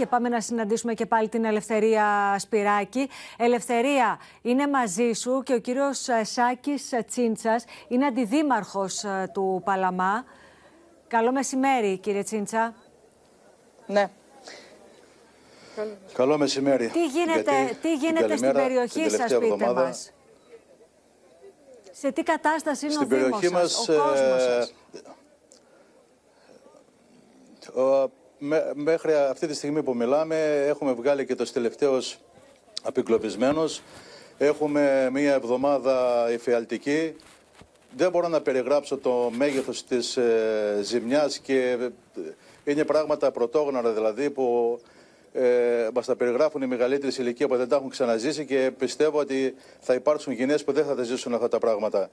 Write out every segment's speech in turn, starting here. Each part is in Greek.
και πάμε να συναντήσουμε και πάλι την Ελευθερία Σπυράκη. Ελευθερία, είναι μαζί σου και ο κύριος Σάκης Τσίντσας είναι αντιδήμαρχος ε, του Παλαμά. Καλό μεσημέρι κύριε Τσίντσα. Ναι. Καλό μεσημέρι. Τι γίνεται, τι γίνεται στην περιοχή σας, πείτε εβδομάδα... μας; Σε τι κατάσταση είναι στην ο Δήμος περιοχή σας, ο κόσμος σας; Ε, μέχρι αυτή τη στιγμή που μιλάμε έχουμε βγάλει και το τελευταίος απειγκλωβισμένος. Έχουμε μία εβδομάδα εφιαλτική. Δεν μπορώ να περιγράψω το μέγεθος της ε, ζημιάς και ε, είναι πράγματα πρωτόγνωρα δηλαδή που ε, μας τα περιγράφουν οι μεγαλύτερες ηλικία που δεν τα έχουν ξαναζήσει και πιστεύω ότι θα υπάρξουν γενιές που δεν θα τα ζήσουν αυτά τα πράγματα.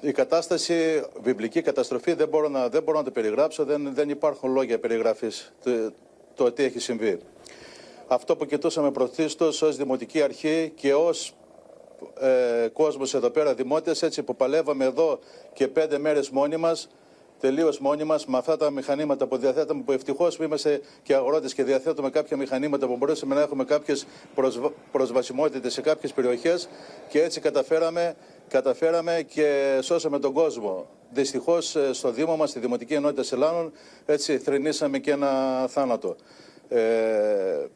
Η κατάσταση, βιβλική καταστροφή, δεν μπορώ να, δεν μπορώ να το περιγράψω, δεν, δεν υπάρχουν λόγια περιγραφής το, το τι έχει συμβεί. Αυτό που κοιτούσαμε πρωτίστως ως Δημοτική Αρχή και ως ε, κόσμος εδώ πέρα, δημότες, έτσι που παλεύαμε εδώ και πέντε μέρες μόνοι μας, τελείως μόνοι μας με αυτά τα μηχανήματα που διαθέτουμε, που ευτυχώς είμαστε και αγρότες και διαθέτουμε κάποια μηχανήματα που μπορούσαμε να έχουμε κάποιες προσβα... προσβασιμότητες σε κάποιες περιοχές και έτσι καταφέραμε, καταφέραμε και σώσαμε τον κόσμο. Δυστυχώς ε, στο Δήμο μας, στη Δημοτική Ενότητα Σελάνων, έτσι θρυνήσαμε και ένα θάνατο. Ε,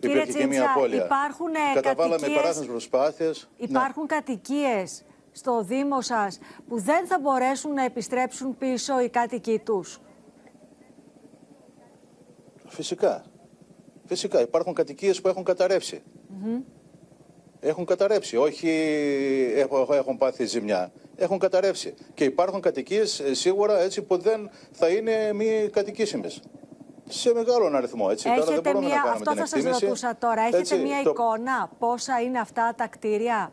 Κύριε Τσίντσα, υπάρχουν Καταβάλαμε κατοικίες... προσπάθειες. Υπάρχουν ναι. κατοικίες στο Δήμο σας που δεν θα μπορέσουν να επιστρέψουν πίσω οι κάτοικοι τους; Φυσικά. Φυσικά. Υπάρχουν κατοικίες που έχουν καταρρεύσει. Έχουν καταρρεύσει. Όχι έχουν πάθει ζημιά. Έχουν καταρρεύσει. Και υπάρχουν κατοικίες ε, σίγουρα έτσι που δεν θα είναι μη κατοικήσιμες. Σε μεγάλο αριθμό. Έτσι. Έχετε τώρα δεν μια... να Αυτό θα σας ρωτούσα τώρα. Έχετε έτσι, μια το... εικόνα πόσα είναι αυτά τα κτίρια;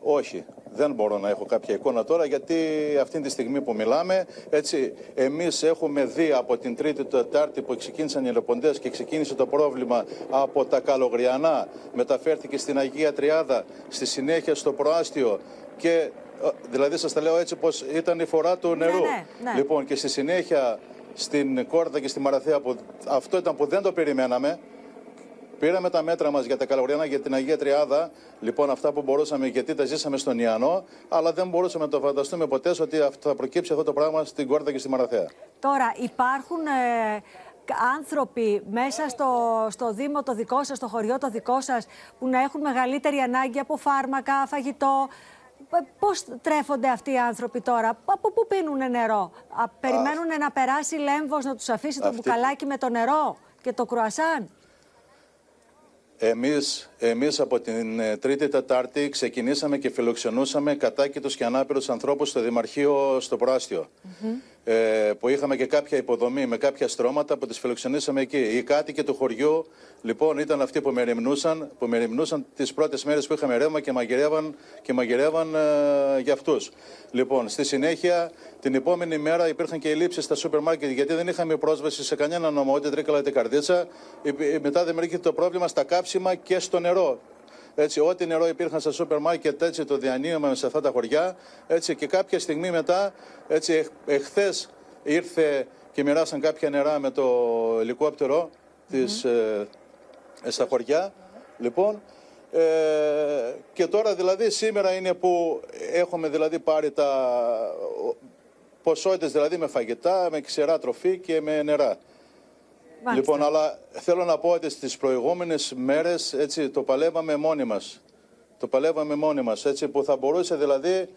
Όχι. Δεν μπορώ να έχω κάποια εικόνα τώρα γιατί αυτή τη στιγμή που μιλάμε, έτσι, εμείς έχουμε δει από την Τρίτη Τετάρτη που ξεκίνησαν οι ελεποντές και ξεκίνησε το πρόβλημα από τα Καλογριανά, μεταφέρθηκε στην Αγία Τριάδα, στη συνέχεια στο Προάστιο και ε, δηλαδή σας τα λέω έτσι πως ήταν η φορά του νερού. Ναι, ναι, ναι. Λοιπόν και στη συνέχεια στην Κόρτα και στη Μαραθέα που αυτό ήταν που δεν το περιμέναμε, Πήραμε τα μέτρα μας για τα καλογριανά για την Αγία Τριάδα, λοιπόν αυτά που μπορούσαμε γιατί τα ζήσαμε στον Ιαννό, αλλά δεν μπορούσαμε να το φανταστούμε ποτέ ότι θα προκύψει αυτό το πράγμα στην Κόρτα και στη Μαραθέα. Τώρα υπάρχουν ε, άνθρωποι μέσα στο, στο Δήμο το δικό σας, στο χωριό το δικό σας, που να έχουν μεγαλύτερη ανάγκη από φάρμακα, φαγητό. Πώς τρέφονται αυτοί οι άνθρωποι τώρα, από πού πίνουν νερό, περιμένουν να περάσει λέμβος να τους αφήσει το μπουκαλάκι με το νερό και το κρουασάν; Εμείς, εμείς από την ε, Τρίτη Τετάρτη ξεκινήσαμε και φιλοξενούσαμε κατάκητους και ανάπηρους ανθρώπους στο Δημαρχείο στο Πράστιο. ε, που είχαμε και κάποια υποδομή με κάποια στρώματα που τις φιλοξενήσαμε εκεί. Οι κάτοικοι του χωριού λοιπόν ήταν αυτοί που μεριμνούσαν, που μεριμνούσαν τις πρώτες μέρες που είχαμε ρεύμα και μαγειρεύαν, και μαγειρεύαν ε, για αυτούς. Λοιπόν, στη συνέχεια την επόμενη μέρα υπήρχαν και ελλείψεις στα σούπερ μάρκετ γιατί δεν είχαμε πρόσβαση σε κανένα νόμο, ούτε τρίκαλα είτε καρδίτσα. Μετά δημιουργήθηκε το πρόβλημα στα κάψιμα και στο νερό. Έτσι, ό,τι νερό υπήρχαν στα σούπερ μάρκετ, έτσι το διανύουμε σε αυτά τα χωριά. Έτσι, και κάποια στιγμή μετά, έτσι, εχθές ήρθε και μοιράσαν κάποια νερά με το ελικόπτερο της, ε, στα χωριά. Λοιπόν, ε, και τώρα δηλαδή σήμερα είναι που έχουμε δηλαδή πάρει τα ποσότητες δηλαδή με φαγητά, με ξερά τροφή και με νερά. Λοιπόν, αλλά θέλω να πω ότι στις προηγούμενες μέρες έτσι, το παλεύαμε μόνοι μας. Το παλεύαμε μόνοι μας, έτσι, που θα μπορούσε δηλαδή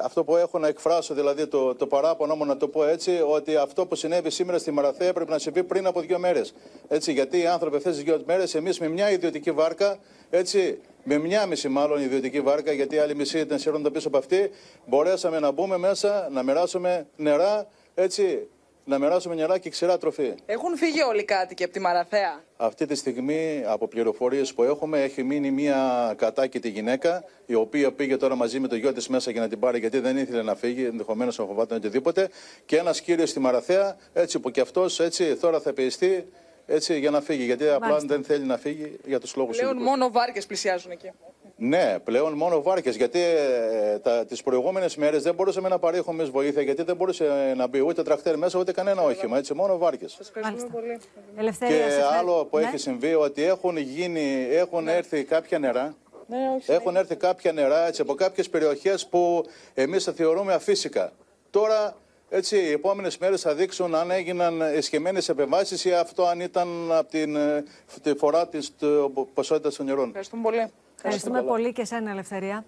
αυτό που έχω να εκφράσω, δηλαδή το, το παράπονο μου να το πω έτσι, ότι αυτό που συνέβη σήμερα στη Μαραθέα πρέπει να συμβεί πριν από δύο μέρες. Έτσι, γιατί οι άνθρωποι αυτές τις δύο μέρες, εμείς με μια ιδιωτική βάρκα, έτσι, με μια μισή μάλλον ιδιωτική βάρκα, γιατί άλλη μισή ήταν σχεδόν πίσω από αυτή, μπορέσαμε να μπούμε μέσα, να μοιράσουμε νερά, έτσι, να μοιράσουμε νερά και ξηρά τροφή. Έχουν φύγει όλοι οι κάτοικοι από τη Μαραθέα; Αυτή τη στιγμή, από πληροφορίες που έχουμε, έχει μείνει μια κατάκητη γυναίκα, η οποία πήγε τώρα μαζί με το γιο της μέσα για να την πάρει, γιατί δεν ήθελε να φύγει, ενδεχομένως να φοβάται οτιδήποτε. Και ένας κύριος στη Μαραθέα, έτσι που και αυτός έτσι τώρα θα πιεστεί έτσι, για να φύγει. Γιατί Μάλιστα. απλά δεν θέλει να φύγει για τους λόγους Λέων μόνο βάρκες πλησιάζουν εκεί. Ναι, πλέον μόνο βάρκες. Γιατί ε, τα, τις προηγούμενες μέρες δεν μπορούσαμε να παρέχουμε βοήθεια, γιατί δεν μπορούσε να μπει ούτε τρακτέρ μέσα ούτε κανένα όχημα. Έτσι, μόνο βάρκες. Σας ευχαριστούμε πολύ. Ελευθερία, Και σε ευχα- άλλο που Ναι. έχει συμβεί ότι έχουν, γίνει, έχουν έρθει κάποια νερά. Ναι, όχι. Έχουν έρθει κάποια νερά έτσι, από κάποιες περιοχές που εμείς τα θεωρούμε αφύσικα. Τώρα, έτσι, οι επόμενες μέρες θα δείξουν αν έγιναν εσχεμένε επεμβάσεις ή αυτό αν ήταν από την ε, τη φορά της ποσότητα των νερών. Ευχαριστούμε πολύ. Ευχαριστούμε πολύ και εσένα, Ελευθερία.